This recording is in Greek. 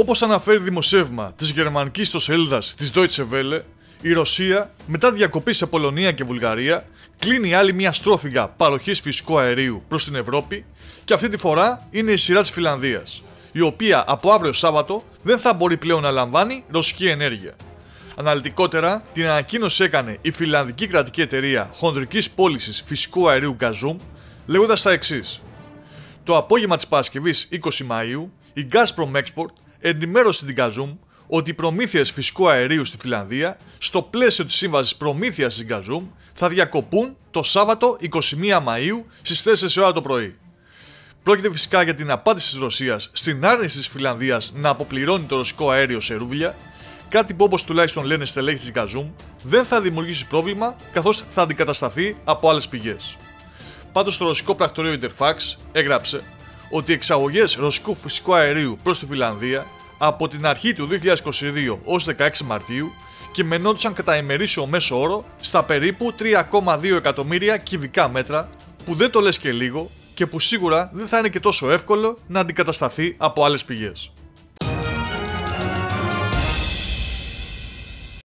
Όπως αναφέρει δημοσίευμα της γερμανικής ιστοσελίδα της Deutsche Welle, η Ρωσία, μετά διακοπή σε Πολωνία και Βουλγαρία, κλείνει άλλη μια στρόφιγγα παροχής φυσικού αερίου προς την Ευρώπη και αυτή τη φορά είναι η σειρά της Φιλανδίας, η οποία από αύριο Σάββατο δεν θα μπορεί πλέον να λαμβάνει ρωσική ενέργεια. Αναλυτικότερα, την ανακοίνωση έκανε η φιλανδική κρατική εταιρεία χονδρικής πώλησης φυσικού αερίου Gazum, λέγοντας τα εξής. Το απόγευμα της Παρασκευής 20 Μαου, η Gazprom Export ενημέρωσε την Gazum ότι οι προμήθειες φυσικού αερίου στη Φιλανδία, στο πλαίσιο της σύμβασης προμήθειας τη Gazum, θα διακοπούν το Σάββατο 21 Μαου στις 4 ώρα το πρωί. Πρόκειται φυσικά για την απάντηση της Ρωσίας στην άρνηση της Φιλανδίας να αποπληρώνει το ρωσικό αέριο σε ρούβλια, κάτι που όπως τουλάχιστον λένε στελέχη της Gazum δεν θα δημιουργήσει πρόβλημα καθώς θα αντικατασταθεί από άλλες πηγές. Πάντως το ρωσικό πρακτορείο Interfax έγραψε ότι οι εξαγωγές ρωσικού φυσικού αερίου προς τη Φιλανδία από την αρχή του 2022 ως 16 Μαρτίου κειμενόντουσαν κατά ημερήσιο μέσο όρο στα περίπου 3,2 εκατομμύρια κυβικά μέτρα που δεν το λες και λίγο και που σίγουρα δεν θα είναι και τόσο εύκολο να αντικατασταθεί από άλλες πηγές.